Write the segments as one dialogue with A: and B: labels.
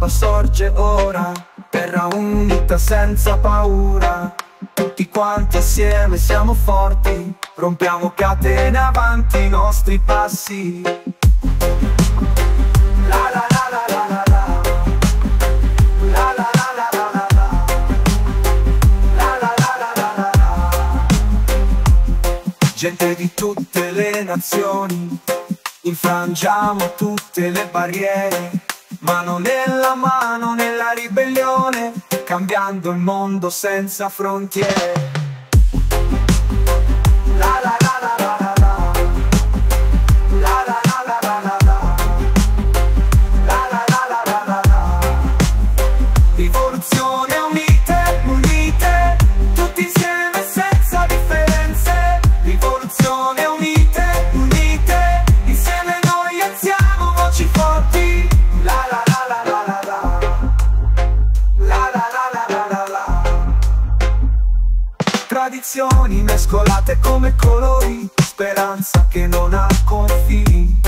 A: alba sorge ora, terra unita senza paura. Tutti quanti assieme siamo forti, rompiamo catene avanti i nostri passi. La la la la la la. La la la la la la la. Gente di tutte le nazioni, infrangiamo tutte le barriere, mano nella mano nella ribellione, cambiando il mondo senza frontiere. Tradizioni mescolate come colori, speranza che non ha confini.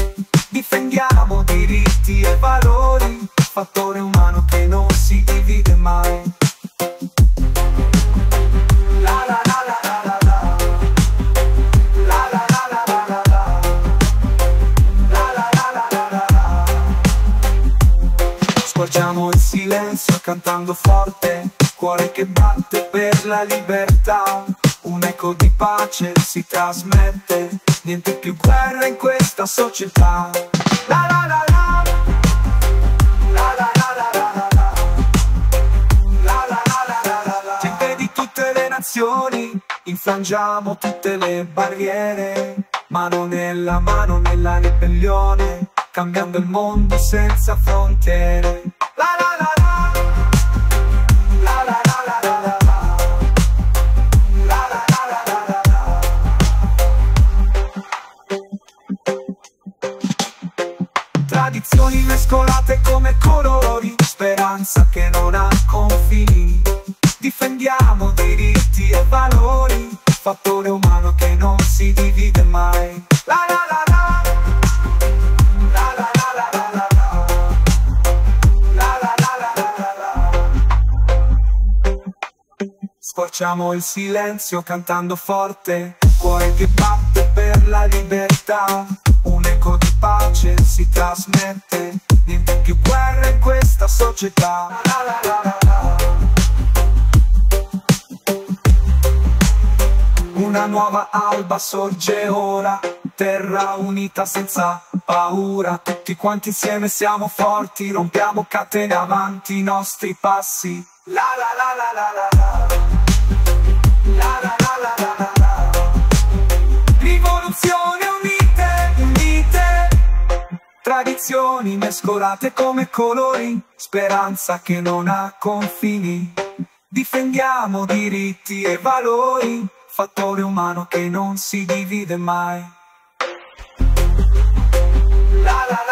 A: Difendiamo diritti e valori, fattore umano che non si divide mai. Squarciamo il silenzio cantando forte, cuore che batte per la libertà. Un eco di pace si trasmette, niente più guerra in questa società. La la la la. Gente di tutte le nazioni, infrangiamo tutte le barriere. Mano nella mano nella ribellione, cambiando il mondo senza frontiere. La la. Tradizioni mescolate come colori, speranza che non ha confini. Difendiamo diritti e valori, fattore umano che non si divide mai. La la la la. La la la la la la la. La la la la la la. Squarciamo il silenzio cantando forte, cuore che batte per la libertà. Pace si trasmette, niente più guerra in questa società. La la la. Una nuova alba sorge ora, terra unita senza paura. Tutti quanti insieme siamo forti, rompiamo catene avanti i nostri passi. La la la la la. La Tradizioni mescolate come colori, speranza che non ha confini. Difendiamo diritti e valori, fattore umano che non si divide mai. La la la